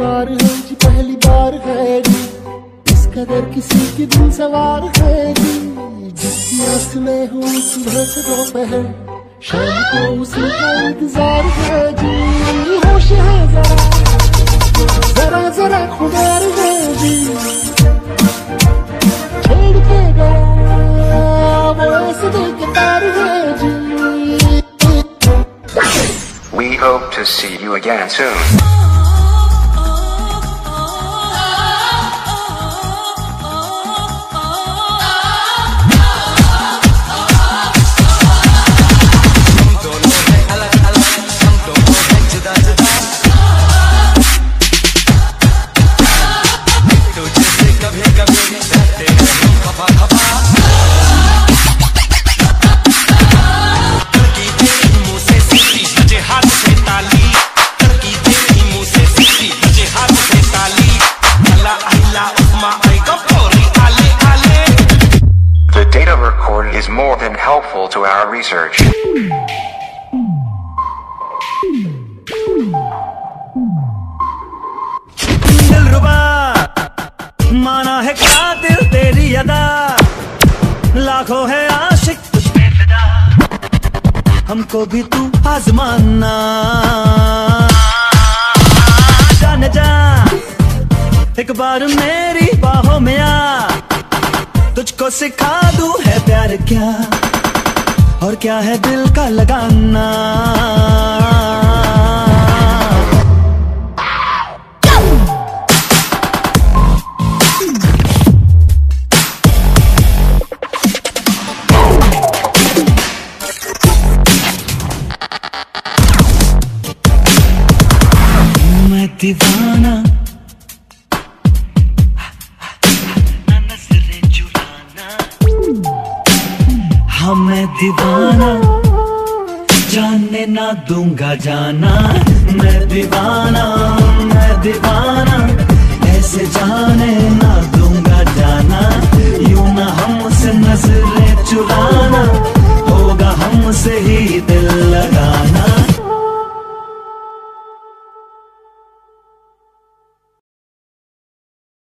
पहली बार है जी पहली बार है जी इस कदर किसी की दिल सवार है जी जिसकी आस में हूँ सुबह से दोपहर शाम को उसी का इंतजार है जी होश है जरा जरा जरा खुदार है जी छेड़ के गया वो ऐसे दिल के तार है जी We hope to see you again soon. The data recorded is more than helpful to our research. माना है क्या दिल तेरी अदा। लाखों है आशिक हमको भी तू आजमाना। जाने जा, एक बार मेरी बाहों में आ। तुझको सिखा दू है प्यार क्या, और क्या है दिल का लगाना। हाँ, मैं दीवाना। मैं दीवाना। जानने ना दूँगा जाना। मैं दीवाना मैं दीवाना। ऐसे जाने ना दूँगा जाना। यूँ ना हम उसे नज़रें चुरा